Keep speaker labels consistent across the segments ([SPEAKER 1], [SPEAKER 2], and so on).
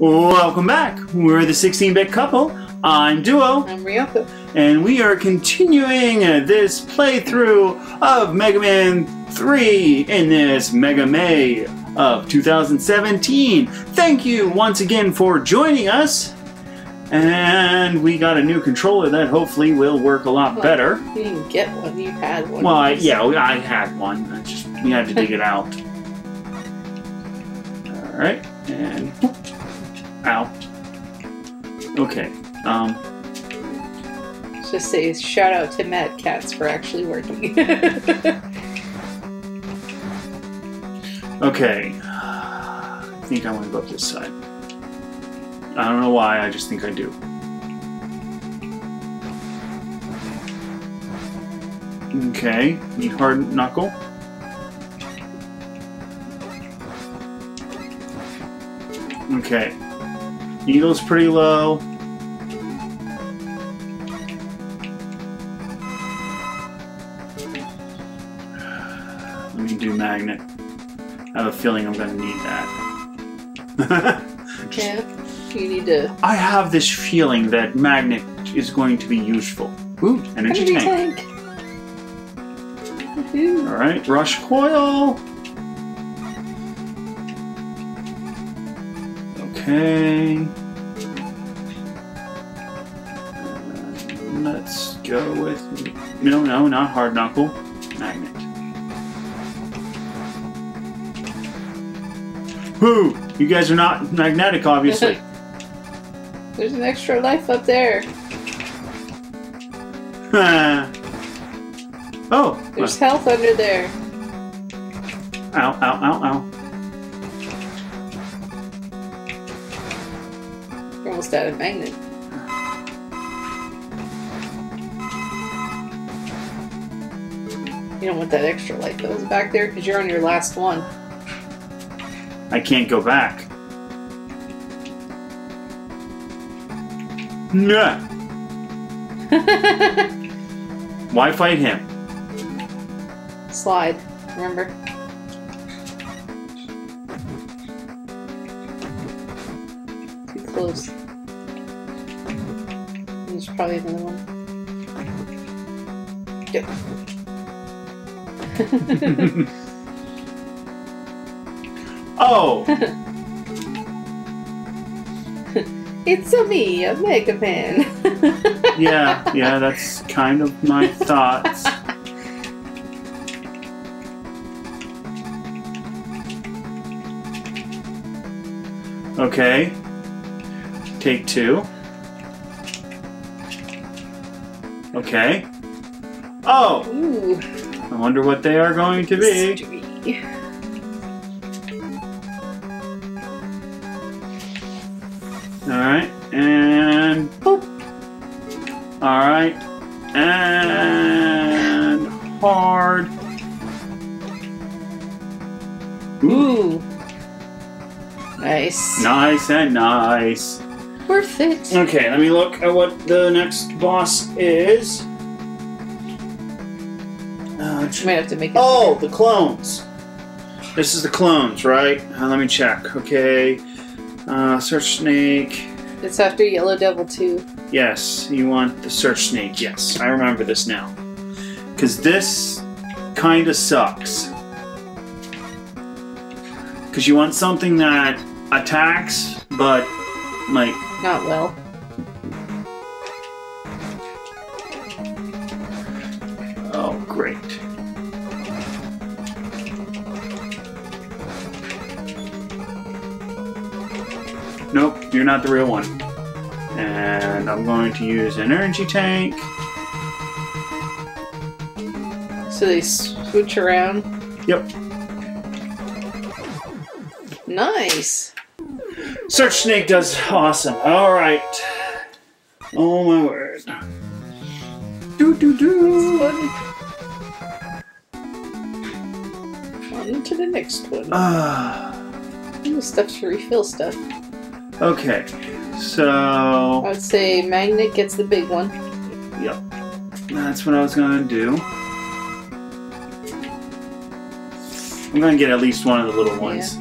[SPEAKER 1] Welcome back. We're the 16-bit couple. I'm Duo,
[SPEAKER 2] I'm Ryoko.
[SPEAKER 1] and we are continuing this playthrough of Mega Man 3 in this Mega May of 2017. Thank you once again for joining us. And we got a new controller that hopefully will work a lot better.
[SPEAKER 2] You didn't get one, you had one.
[SPEAKER 1] Well, I, yeah, I had one. I just we had to dig it out. All right, and ow. Okay. Um.
[SPEAKER 2] Let's just say shout out to Mad Catz for actually working.
[SPEAKER 1] Okay. I think I want to go up this side. I don't know why. I just think I do. Okay. Need hard knuckle. Okay. Needle's pretty low. Let me do magnet. I have a feeling I'm gonna need that.
[SPEAKER 2] yeah, you need to.
[SPEAKER 1] I have this feeling that magnet is going to be useful. Ooh, energy,
[SPEAKER 2] Energy
[SPEAKER 1] tank.
[SPEAKER 2] tank.
[SPEAKER 1] All right, rush coil. Okay. Let's go with no, no, not hard knuckle. Magnet. Whoo! You guys are not magnetic, obviously.
[SPEAKER 2] There's an extra life up there.
[SPEAKER 1] oh!
[SPEAKER 2] There's health under there.
[SPEAKER 1] Ow, ow, ow, ow.
[SPEAKER 2] Almost out of magnet. You don't want that extra light that was back there because you're on your last one.
[SPEAKER 1] I can't go back. Nah. Why fight him?
[SPEAKER 2] Slide, remember? Too close. Probably another one. Yep.
[SPEAKER 1] Oh!
[SPEAKER 2] it's a me, a Mega Man.
[SPEAKER 1] yeah, yeah, that's kind of my thoughts. Okay. Take two. Okay. Oh!
[SPEAKER 2] Ooh,
[SPEAKER 1] I wonder what they are going to be.
[SPEAKER 2] mystery.
[SPEAKER 1] Alright, and.
[SPEAKER 2] Boop.
[SPEAKER 1] Alright, and. Hard.
[SPEAKER 2] Ooh. Nice.
[SPEAKER 1] Nice and nice.
[SPEAKER 2] Worth it.
[SPEAKER 1] Okay, let me look at what the next boss is. Uh,
[SPEAKER 2] You might have to make it.
[SPEAKER 1] oh, the clones. This is the clones, right? Uh, let me check. Okay. Uh, search snake.
[SPEAKER 2] It's after Yellow Devil 2.
[SPEAKER 1] Yes, you want the search snake. Yes, I remember this now. Because this kind of sucks. Because you want something that attacks, but, like,
[SPEAKER 2] Not well.
[SPEAKER 1] oh, great. Nope, you're not the real one. And I'm going to use an energy tank.
[SPEAKER 2] So they switch around.
[SPEAKER 1] Yep.
[SPEAKER 2] Nice.
[SPEAKER 1] Search Snake does awesome. All right. Oh my word. Do do do.
[SPEAKER 2] On to the next one.
[SPEAKER 1] Ah.
[SPEAKER 2] Ooh, stuff to refill stuff.
[SPEAKER 1] okay. So.
[SPEAKER 2] I would say Magnet gets the big one.
[SPEAKER 1] Yep. That's what I was gonna do. I'm gonna get at least one of the little ones.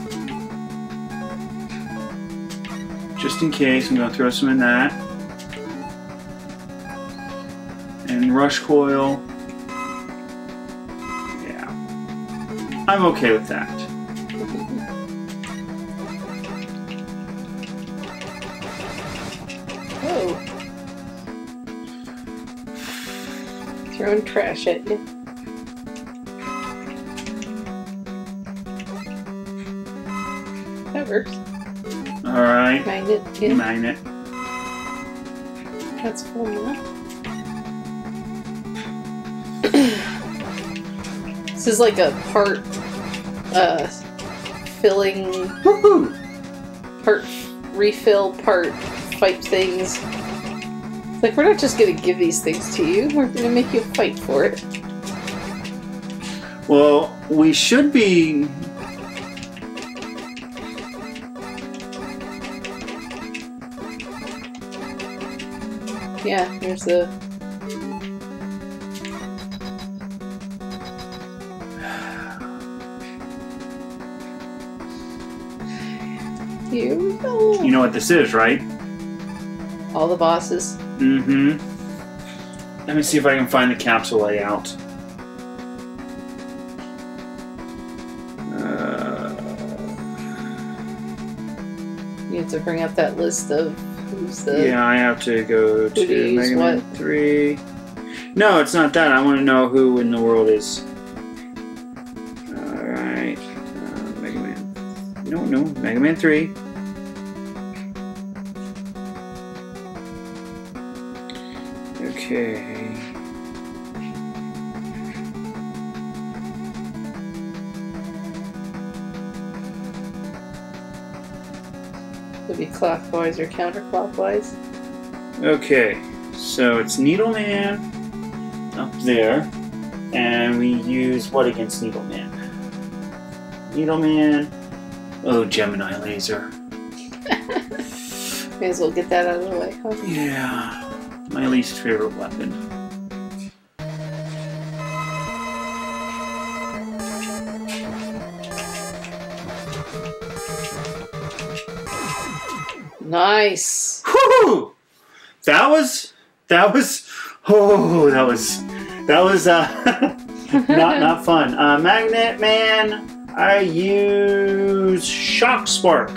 [SPEAKER 1] Just in case, I'm gonna throw some in that. And rush coil. Yeah. I'm okay with that.
[SPEAKER 2] Oh. Throwing trash at you. That works.
[SPEAKER 1] Alright.
[SPEAKER 2] Magnet, yeah.
[SPEAKER 1] Magnet.
[SPEAKER 2] That's enough. this is like a part uh filling
[SPEAKER 1] Woohoo!
[SPEAKER 2] part refill part fight things. It's like we're not just gonna give these things to you, we're gonna make you fight for it.
[SPEAKER 1] Well, we should be.
[SPEAKER 2] Yeah, here's the Here we go.
[SPEAKER 1] You know what this is, right?
[SPEAKER 2] All the bosses.
[SPEAKER 1] Mm hmm. Let me see if I can find the capsule layout. Uh,
[SPEAKER 2] You have to bring up that list of
[SPEAKER 1] yeah, I have to go to Mega Man
[SPEAKER 2] what?
[SPEAKER 1] 3. No, it's not that. I want to know who in the world is. Alright. Uh, Mega Man. No, no. Mega Man 3. Okay.
[SPEAKER 2] Be clockwise or counterclockwise.
[SPEAKER 1] Okay, so it's Needleman up there, and we use what against Needleman? Needleman. Oh, Gemini laser.
[SPEAKER 2] May as well get that out of the way. Huh?
[SPEAKER 1] Yeah, my least favorite weapon.
[SPEAKER 2] Nice.
[SPEAKER 1] Whew! That was that was oh that was that was uh not not fun. Uh, Magnet Man, I use Shock Spark.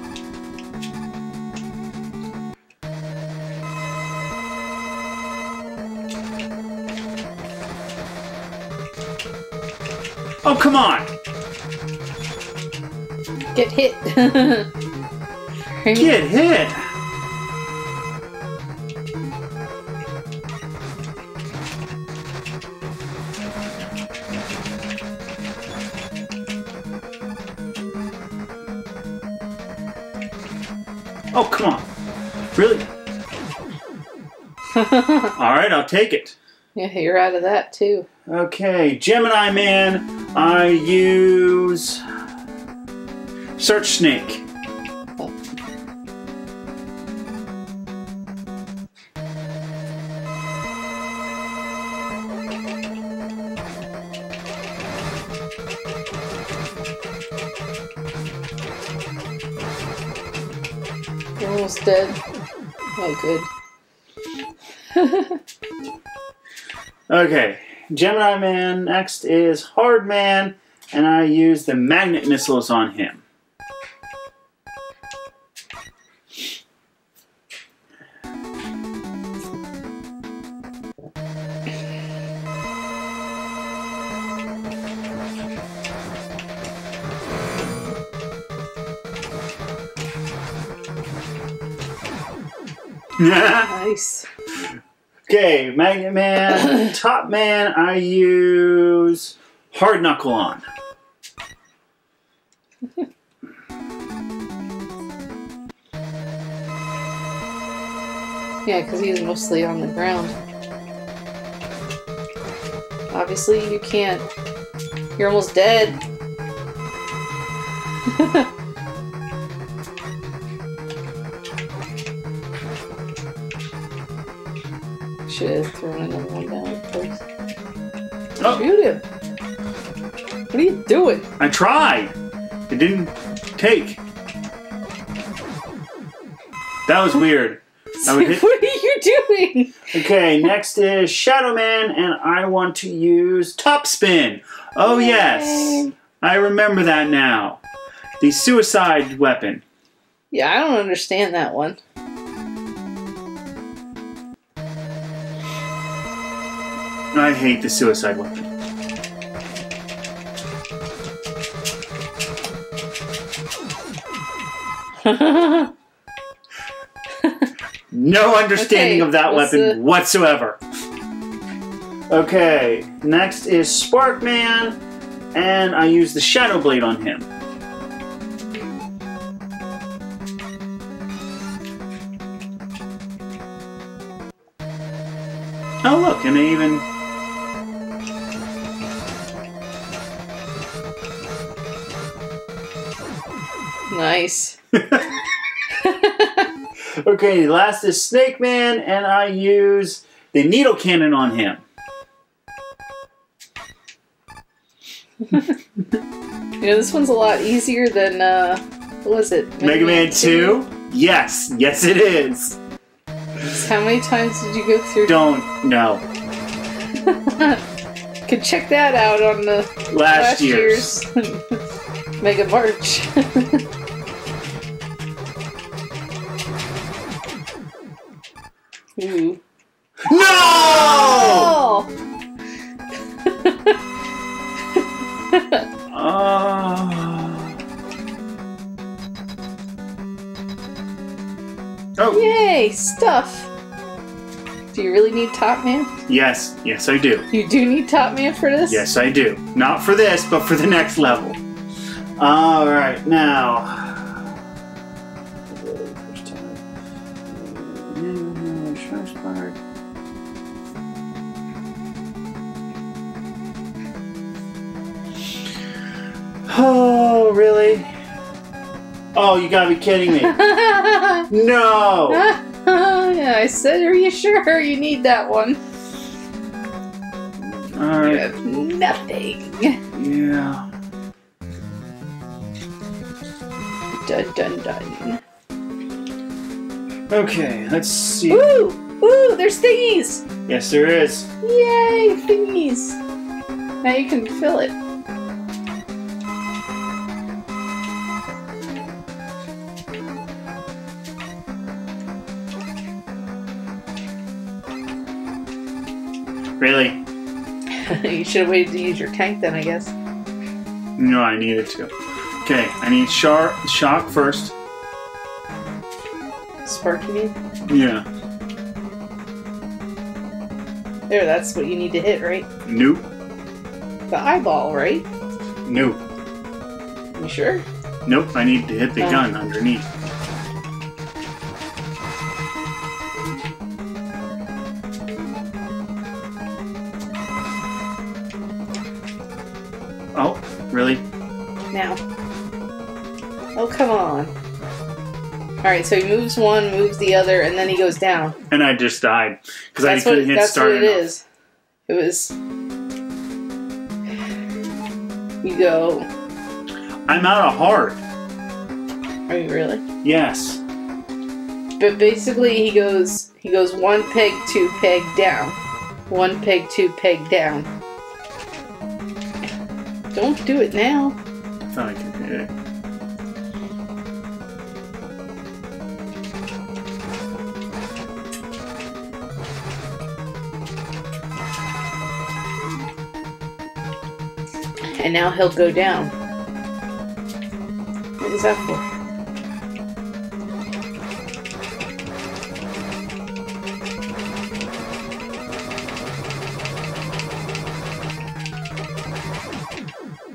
[SPEAKER 1] Oh come on!
[SPEAKER 2] Get hit.
[SPEAKER 1] Get hit! Oh, come on. Really? Alright, I'll take it.
[SPEAKER 2] yeah, you're out of that too.
[SPEAKER 1] Okay, Gemini Man, I use Search Snake.
[SPEAKER 2] You're almost dead. Oh, good.
[SPEAKER 1] Okay, Gemini Man, next is Hard Man, and I use the magnet missiles on him.
[SPEAKER 2] Nice.
[SPEAKER 1] Okay, Magnet Man, Top Man, I use Hard Knuckle on.
[SPEAKER 2] Yeah, because he's mostly on the ground. Obviously, you can't. You're almost dead. Should have thrown another one down first.
[SPEAKER 1] Oh.
[SPEAKER 2] Shoot him. What are you doing?
[SPEAKER 1] I tried. It didn't take. That was weird. Hit-
[SPEAKER 2] what are you doing?
[SPEAKER 1] Okay, next is Shadow Man, and I want to use Top Spin. Oh, yes. I remember that now. The suicide weapon.
[SPEAKER 2] Yeah, I don't understand that one.
[SPEAKER 1] I hate the suicide weapon. No understanding
[SPEAKER 2] Okay,
[SPEAKER 1] of that weapon
[SPEAKER 2] the-
[SPEAKER 1] whatsoever. Okay, next is Sparkman, and I use the Shadow Blade on him. Oh look, and they even
[SPEAKER 2] nice.
[SPEAKER 1] Okay, last is Snake Man, and I use the needle cannon on him.
[SPEAKER 2] You know, this one's a lot easier than, uh, what was it?
[SPEAKER 1] Mega Man 2? Yes, yes it is.
[SPEAKER 2] How many times did you go through?
[SPEAKER 1] Don't know.
[SPEAKER 2] Could check that out on the
[SPEAKER 1] Last,
[SPEAKER 2] last,
[SPEAKER 1] year's.
[SPEAKER 2] year's Mega March. Stuff! Do you really need Top Man?
[SPEAKER 1] yes, yes I do.
[SPEAKER 2] You do need Top Man for this?
[SPEAKER 1] Yes I do. Not for this, but for the next level. Alright, now. Oh, really? Oh, you gotta be kidding me. No!
[SPEAKER 2] Yeah, I said, are you sure you need that one?
[SPEAKER 1] Alright.
[SPEAKER 2] You have nothing.
[SPEAKER 1] yeah.
[SPEAKER 2] Dun dun dun.
[SPEAKER 1] Okay, let's see.
[SPEAKER 2] Ooh! Ooh, there's thingies!
[SPEAKER 1] Yes, there is.
[SPEAKER 2] Yay, thingies! Now you can fill it.
[SPEAKER 1] Really?
[SPEAKER 2] you should have waited to use your tank then, I guess.
[SPEAKER 1] No, I needed to. Okay, I need sharp shock first.
[SPEAKER 2] Spark, you need?
[SPEAKER 1] Yeah.
[SPEAKER 2] There, that's what you need to hit, right?
[SPEAKER 1] Nope.
[SPEAKER 2] The eyeball, right?
[SPEAKER 1] Nope.
[SPEAKER 2] You sure?
[SPEAKER 1] Nope. I need to hit the
[SPEAKER 2] Oh.
[SPEAKER 1] gun underneath. Oh,
[SPEAKER 2] come on. Alright, so he moves one, moves the other, and then he goes down.
[SPEAKER 1] And I just died because I
[SPEAKER 2] That's what,
[SPEAKER 1] couldn't hit
[SPEAKER 2] that's
[SPEAKER 1] start
[SPEAKER 2] what it is. It was. You go.
[SPEAKER 1] I'm out of heart.
[SPEAKER 2] Are you really?
[SPEAKER 1] Yes.
[SPEAKER 2] But basically, he goes. He goes one peg, two peg down. One peg, two peg down. Don't do it now.
[SPEAKER 1] I thought I could it.
[SPEAKER 2] And now he'll go down. What was that for?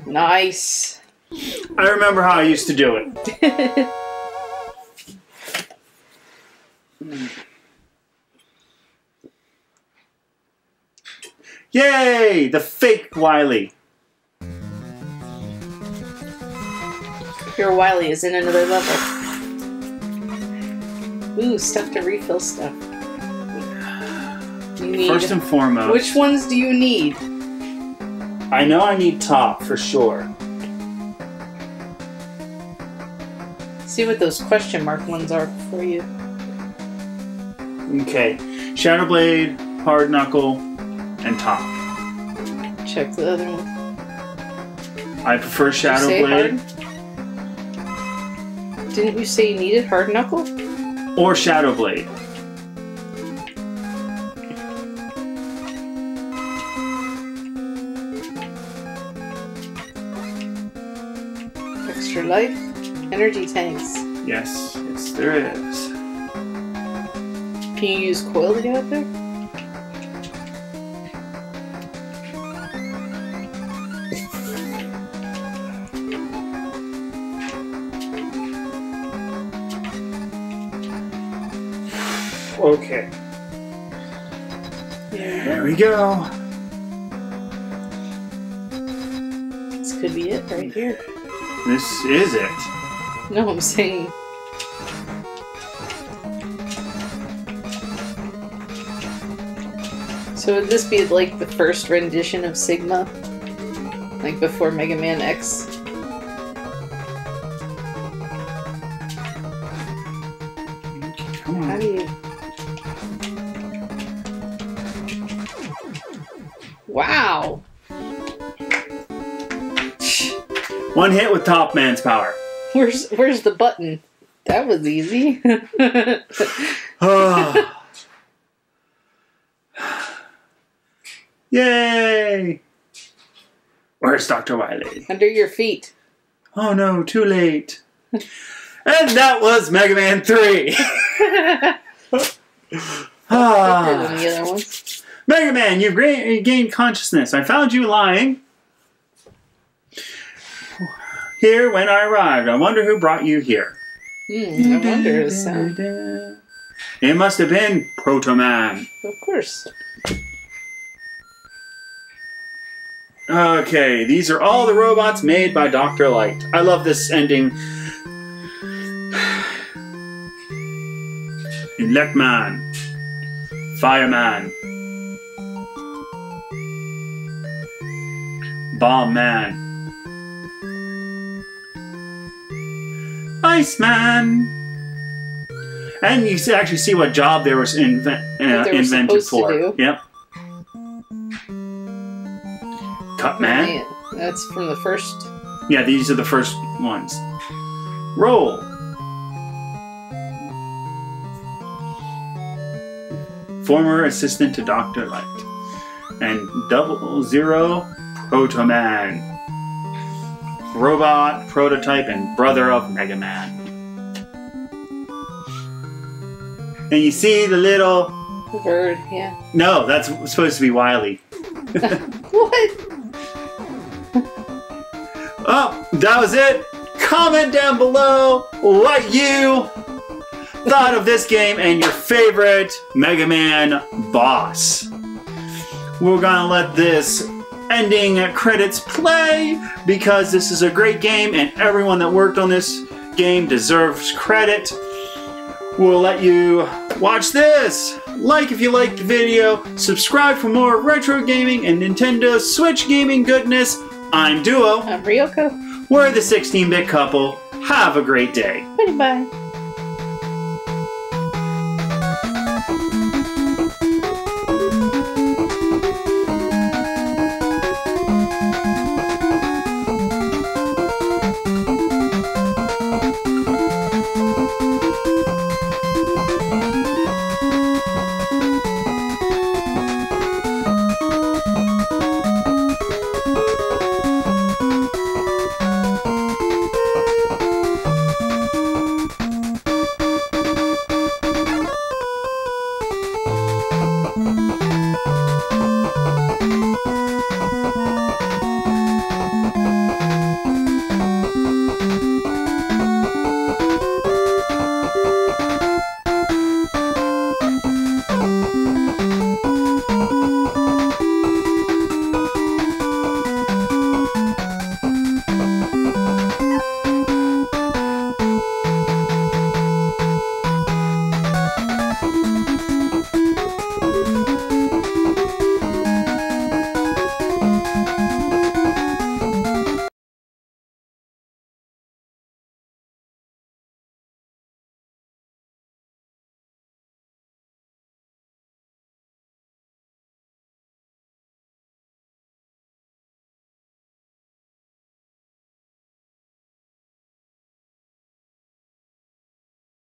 [SPEAKER 2] Nice.
[SPEAKER 1] I remember how I used to do it. Yay! The fake Wily.
[SPEAKER 2] Your Wily is in another level. Ooh, stuff to refill stuff. Need.
[SPEAKER 1] First and foremost.
[SPEAKER 2] Which ones do you need?
[SPEAKER 1] I know I need top for sure.
[SPEAKER 2] See what those question mark ones are for you.
[SPEAKER 1] Okay. Shadow Blade, Hard Knuckle, and top.
[SPEAKER 2] Check the other one.
[SPEAKER 1] I prefer Shadow Blade
[SPEAKER 2] hard? Didn't you say you needed hard knuckle?
[SPEAKER 1] or Shadow Blade.
[SPEAKER 2] Extra life, energy tanks.
[SPEAKER 1] Yes, yes, there is.
[SPEAKER 2] Can you use coil to get up there?
[SPEAKER 1] Okay. There we go.
[SPEAKER 2] This could be it right here.
[SPEAKER 1] This is it.
[SPEAKER 2] No, I'm saying. So would this be like the first rendition of Sigma? Like before Mega Man X?
[SPEAKER 1] One hit with Top Man's power.
[SPEAKER 2] Where's where's the button? That was easy.
[SPEAKER 1] Ah. Yay! Where's Dr. Wily?
[SPEAKER 2] Under your feet.
[SPEAKER 1] Oh no, too late. and that was Mega Man 3. Ah.
[SPEAKER 2] than the other ones.
[SPEAKER 1] Mega Man, you've you gained consciousness. I found you lying here when I arrived. I wonder who brought you here.
[SPEAKER 2] Hmm, I wonder sound.
[SPEAKER 1] It must have been Proto Man.
[SPEAKER 2] Of course.
[SPEAKER 1] Okay, these are all the robots made by Dr. Light. I love this ending. Electman. Fireman. Bomb Man. Iceman. And you see- actually see what job they were inve- uh,
[SPEAKER 2] they were
[SPEAKER 1] invented for. Yep. Cut Man.
[SPEAKER 2] Man, that's from the first.
[SPEAKER 1] Yeah, these are the first ones. Roll. Former assistant to Dr. Light. And double zero Protoman. Robot, prototype, and brother of Mega Man. And you see the little.
[SPEAKER 2] Bird, yeah.
[SPEAKER 1] No, that's supposed to be Wily.
[SPEAKER 2] What?
[SPEAKER 1] Oh, that was it. Comment down below what you thought of this game and your favorite Mega Man boss. We're gonna let this ending credits play because this is a great game and everyone that worked on this game deserves credit. We'll let you watch this. Like if you liked the video, subscribe for more retro gaming and Nintendo Switch gaming goodness. I'm Duo.
[SPEAKER 2] I'm Ryoko.
[SPEAKER 1] We're the 16 bit couple. Have a great day.
[SPEAKER 2] Bye bye.